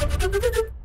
you